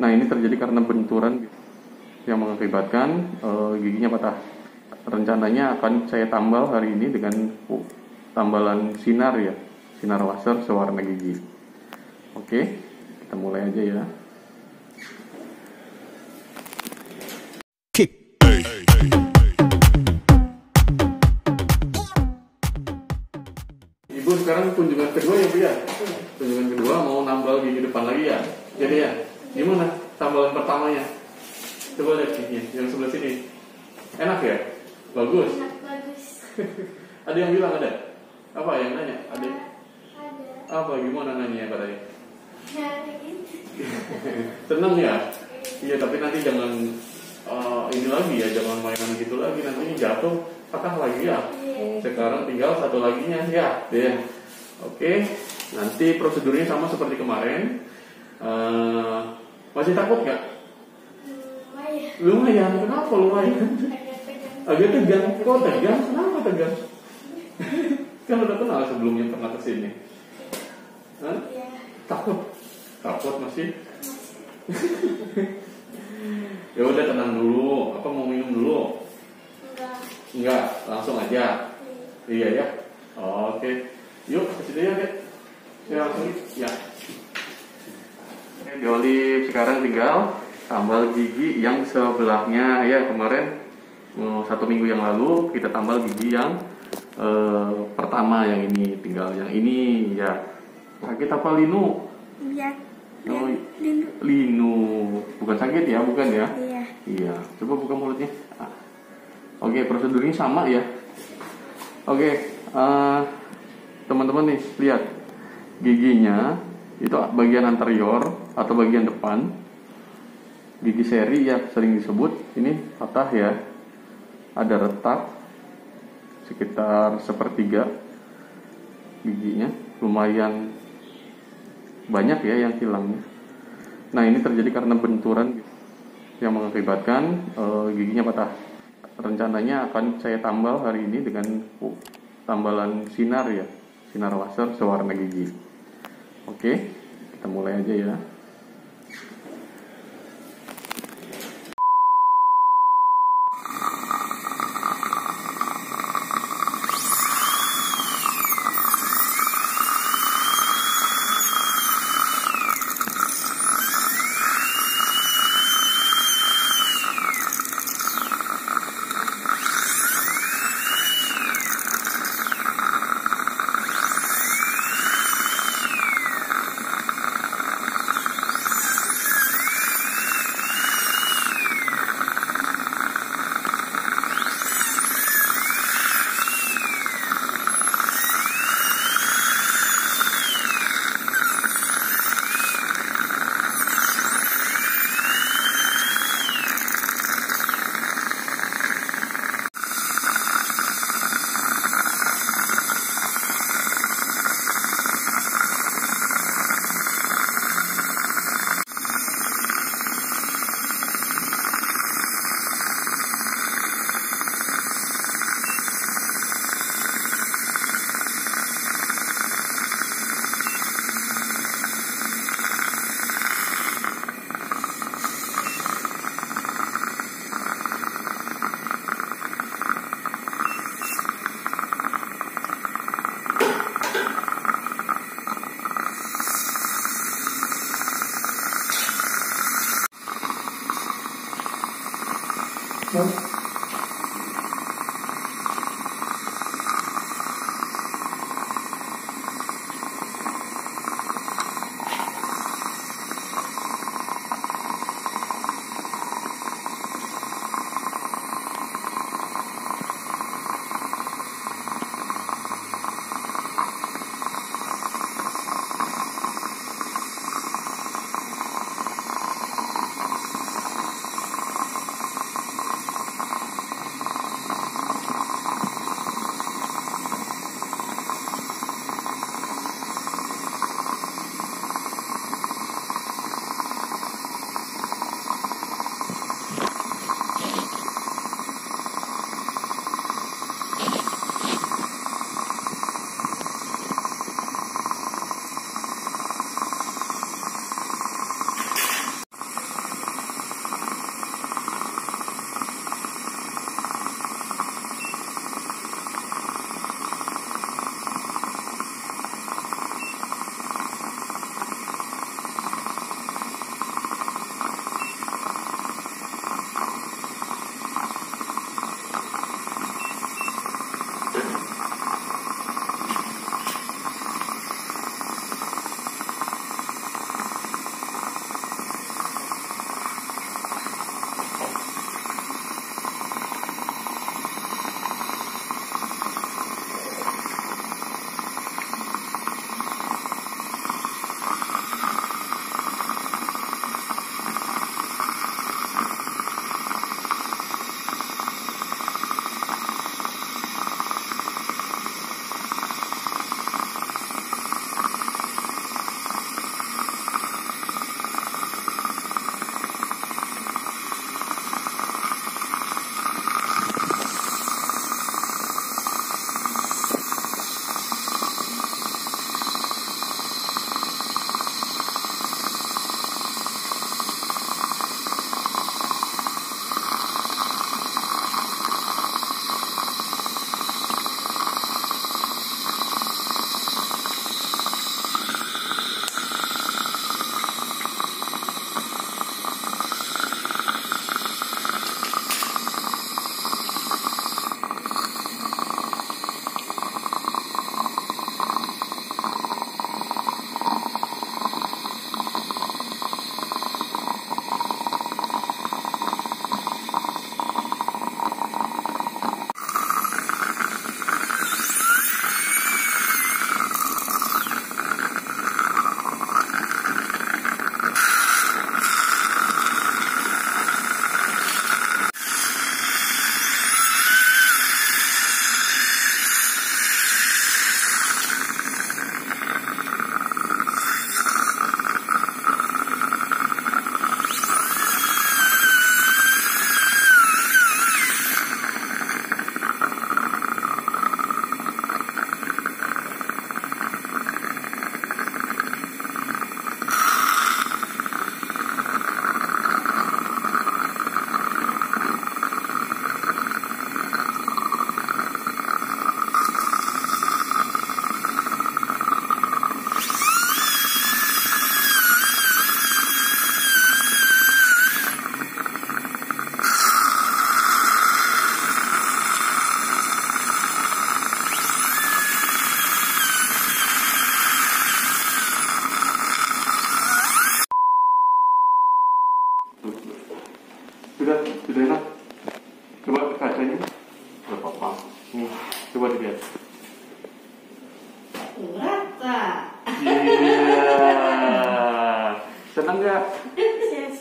Nah ini terjadi karena benturan yang mengakibatkan uh, giginya patah. Rencananya akan saya tambal hari ini dengan uh, tambalan sinar ya, sinar laser sewarna gigi. Oke, kita mulai aja ya. Ada yang bilang ada? Apa yang nanya? Ada? Ada. Apa gimana nanya katanya? Seneng ya? Iya tapi nanti jangan eh, ini lagi ya, jangan mainan gitu lagi nanti jatuh patah lagi ya. Iya. Sekarang tinggal satu laginya ya, ya. Oke, nanti prosedurnya sama seperti kemarin. Eh, masih takut nggak? Lumayan. Lumayan, kenapa lumayan? Agak tegang, kok tegang? Kenapa tegang? kan udah kenal sebelumnya pernah ke sini. Hah? Iya. Takut? Takut masih? Masih. Ya udah tenang dulu. Apa mau minum dulu? Enggak. Enggak, langsung aja. Iya. Iya ya. Oke. Yuk ke situ ya, Dek. Ya langsung. Ya. Oke, di Olive sekarang tinggal tambal gigi yang sebelahnya ya kemarin satu minggu yang lalu kita tambal gigi yang eh, pertama yang ini tinggal yang ini ya sakit apa linu Iya. Oh, Linu. linu bukan sakit ya bukan ya Iya. Iya, coba buka mulutnya. Ah. Oke, prosedurnya sama ya. Oke, eh, teman-teman nih lihat giginya itu bagian anterior atau bagian depan gigi seri ya sering disebut ini patah ya ada retak sekitar sepertiga giginya lumayan banyak ya yang hilangnya nah ini terjadi karena benturan yang mengakibatkan eh, giginya patah. Rencananya akan saya tambal hari ini dengan uh, tambalan sinar ya, sinar laser sewarna gigi. Oke, kita mulai aja ya. ¿no?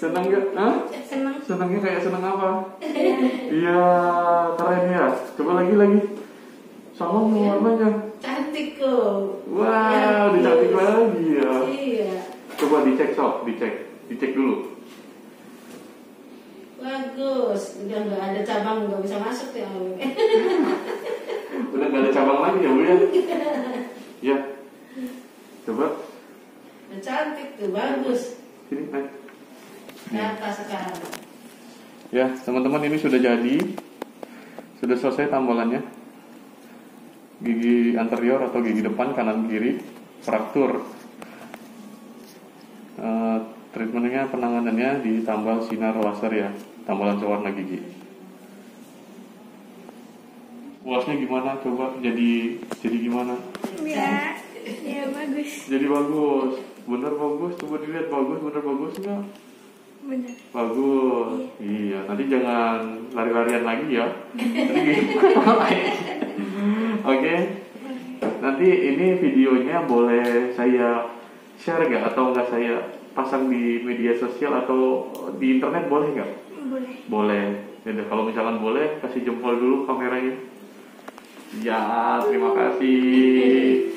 Senang gak? Hah? Senang. Senangnya kayak senang apa? Iya, keren ya. Coba lagi lagi. Sama mau warnanya. Cantik kok. Wah, dicantik lagi ya. Iya. Coba dicek sob, dicek, dicek dulu. Bagus. Udah nggak ada cabang nggak bisa masuk ya. Udah gak ada cabang lagi ya bu ya? Ya. Coba Udah cantik tuh. Bagus. sini naik. Sekarang. Ya, teman-teman ini sudah jadi. Sudah selesai tambalannya. Gigi anterior atau gigi depan kanan kiri fraktur. Eh, treatmentnya penanganannya ditambal sinar laser ya, tambalan sewarna gigi. Puasnya gimana? Coba jadi jadi gimana? Ya, ya bagus. Jadi bagus, bener bagus. Coba dilihat bagus, bener bagus nggak? Benar. Bagus. Iya, nanti jangan lari-larian lagi ya. Oke. Nanti ini videonya boleh saya share nggak atau nggak saya pasang di media sosial atau di internet boleh nggak? Boleh. Boleh. Yaudah, kalau misalkan boleh kasih jempol dulu kameranya. Ya, terima kasih.